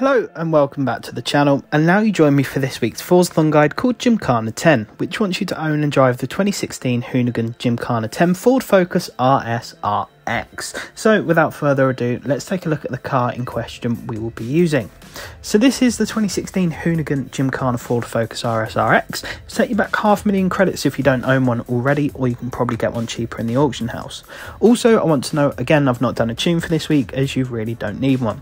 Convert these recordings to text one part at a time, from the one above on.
Hello and welcome back to the channel and now you join me for this week's Forzathon guide called Gymkhana 10 which wants you to own and drive the 2016 Hoonigan Gymkhana 10 Ford Focus RSRX. So without further ado let's take a look at the car in question we will be using. So this is the 2016 Hoonigan Gymkhana Ford Focus RSRX. Set you back half a million credits if you don't own one already or you can probably get one cheaper in the auction house. Also I want to note again I've not done a tune for this week as you really don't need one.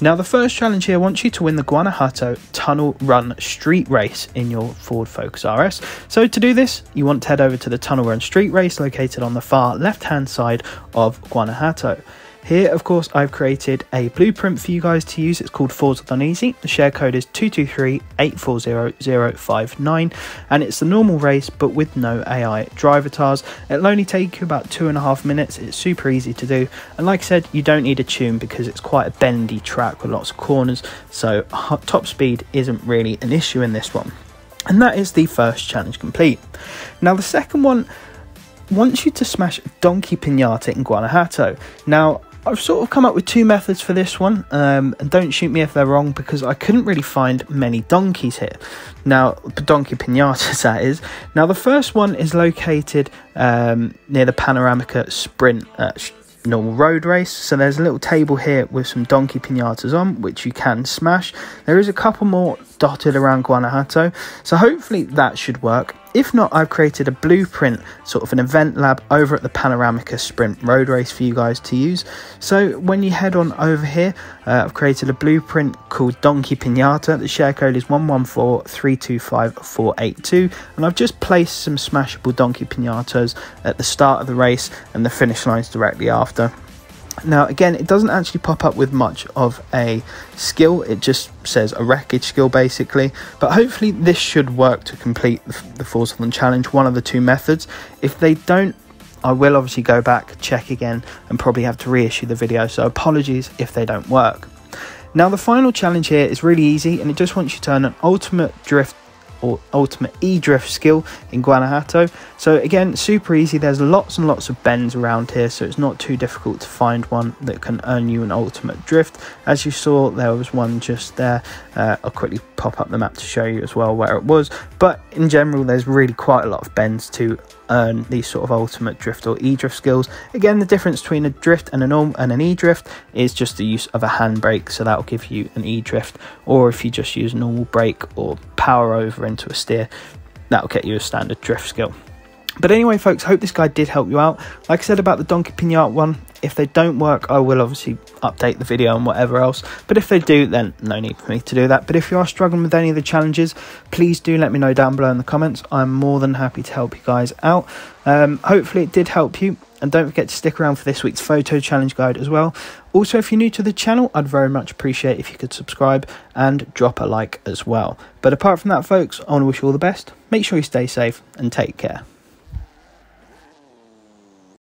Now, the first challenge here wants you to win the Guanajuato Tunnel Run Street Race in your Ford Focus RS. So, to do this, you want to head over to the Tunnel Run Street Race located on the far left hand side of Guanajuato. Here, of course, I've created a blueprint for you guys to use. It's called Forzathon Easy. The share code is 223840059, and it's the normal race but with no AI Drivatars. It'll only take you about two and a half minutes. It's super easy to do, and like I said, you don't need a tune because it's quite a bendy track with lots of corners, so top speed isn't really an issue in this one. And that is the first challenge complete. Now, the second one wants you to smash Donkey Pinata in Guanajuato. Now, I've sort of come up with two methods for this one, um, and don't shoot me if they're wrong because I couldn't really find many donkeys here. Now, the donkey pinatas, that is. Now, the first one is located um, near the Panoramica Sprint uh, normal road race. So there's a little table here with some donkey pinatas on, which you can smash. There is a couple more dotted around Guanajuato, so hopefully that should work. If not, I've created a blueprint, sort of an event lab over at the Panoramica Sprint Road Race for you guys to use. So when you head on over here, uh, I've created a blueprint called Donkey Pinata. The share code is 1143254482, and I've just placed some smashable Donkey Pinatas at the start of the race and the finish lines directly after. Now, again, it doesn't actually pop up with much of a skill, it just says a wreckage skill basically. But hopefully, this should work to complete the, the Forzathon challenge, one of the two methods. If they don't, I will obviously go back, check again, and probably have to reissue the video, so apologies if they don't work. Now, the final challenge here is really easy and it just wants you to turn an ultimate drift or ultimate e-drift skill in Guanajuato. So again, super easy. There's lots and lots of bends around here, so it's not too difficult to find one that can earn you an ultimate drift. As you saw, there was one just there. Uh, I'll quickly pop up the map to show you as well where it was. But in general, there's really quite a lot of bends to earn these sort of ultimate drift or e-drift skills. Again, the difference between a drift and an and an e-drift is just the use of a handbrake, so that will give you an e-drift. Or if you just use a normal brake or power over into a steer, that'll get you a standard drift skill. But anyway, folks, hope this guide did help you out. Like I said about the Donkey Pinata one, if they don't work, I will obviously update the video and whatever else. But if they do, then no need for me to do that. But if you are struggling with any of the challenges, please do let me know down below in the comments. I'm more than happy to help you guys out. Um, hopefully it did help you. And don't forget to stick around for this week's photo challenge guide as well. Also, if you're new to the channel, I'd very much appreciate if you could subscribe and drop a like as well. But apart from that, folks, I want to wish you all the best. Make sure you stay safe and take care.